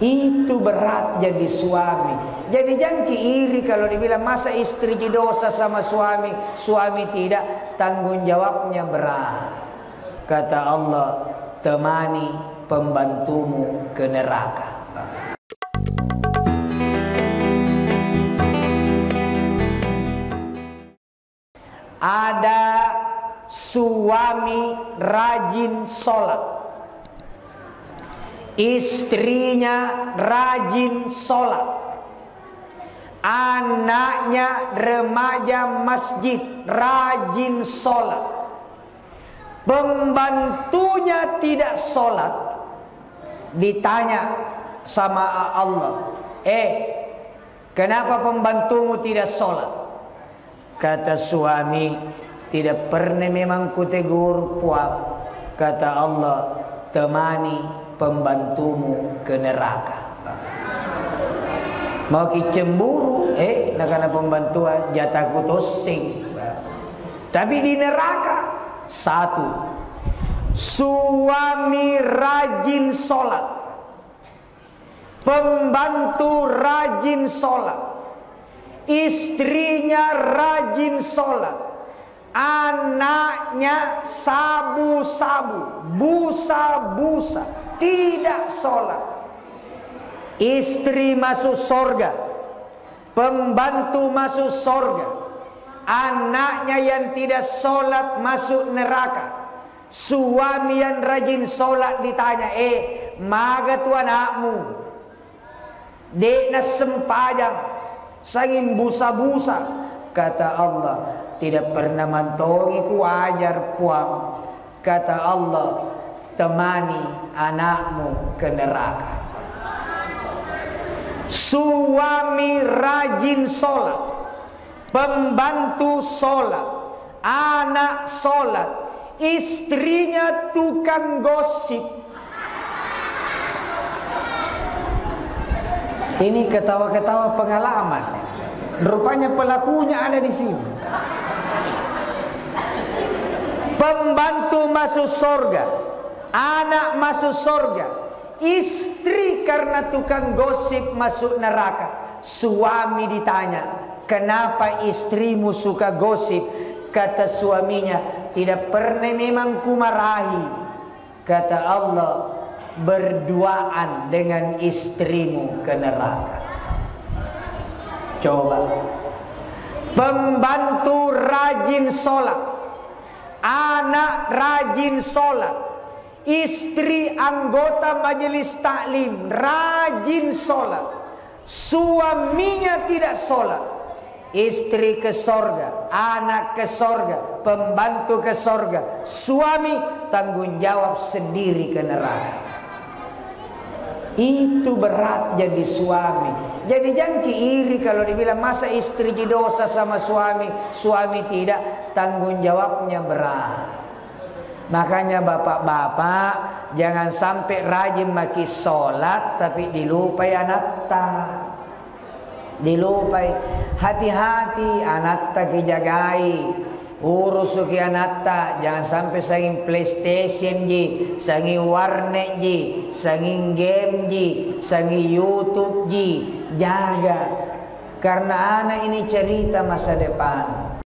Itu berat jadi suami. Jadi jangan iri kalau dibilang masa istri dosa sama suami, suami tidak, tanggung jawabnya berat. Kata Allah, temani pembantumu ke neraka. Ada suami rajin sholat istrinya rajin sholat, anaknya remaja masjid rajin sholat, pembantunya tidak sholat, ditanya sama Allah, eh kenapa pembantumu tidak sholat? Kata suami, tidak pernah memang kutegur puak. Kata Allah, temani pembantumu ke neraka. Mau ki cemburu, eh, nak kena pembantu jatahku tosing. Tapi di neraka satu, suami rajin sholat, pembantu rajin sholat, istrinya rajin sholat, anaknya sabu-sabu, busa-busa tidak sholat. Istri masuk sorga pembantu masuk sorga. Anaknya yang tidak sholat masuk neraka. Suami yang rajin sholat ditanya eh maga tu anakmu? Dekna sempajang sangin busa-busa kata Allah tidak pernah mantongi ku ajar puang kata Allah temani anakmu ke neraka. Suami rajin sholat, pembantu sholat, anak sholat, istrinya tukang gosip. Ini ketawa-ketawa pengalaman. Rupanya pelakunya ada di sini. Pembantu masuk surga Anak masuk surga. Istri karena tukang gosip masuk neraka. Suami ditanya, kenapa istrimu suka gosip? Kata suaminya, tidak pernah memang kumarahi. Kata Allah, berduaan dengan istrimu ke neraka. Coba. Pembantu rajin sholat. Anak rajin sholat Istri anggota majelis taklim rajin sholat. Suaminya tidak sholat. Istri ke sorga, anak ke sorga, pembantu ke sorga. Suami tanggung jawab sendiri ke neraka. Itu berat jadi suami. Jadi jangan iri kalau dibilang masa istri dosa sama suami, suami tidak, tanggung jawabnya berat. Makanya bapak-bapak jangan sampai rajin maki sholat tapi dilupai anak Dilupai. Hati-hati anak tak jagai urus ki anak jangan sampai sangin PlayStation ji, sangin warnet ji, sangin game ji, sangin YouTube ji, jaga karena anak ini cerita masa depan.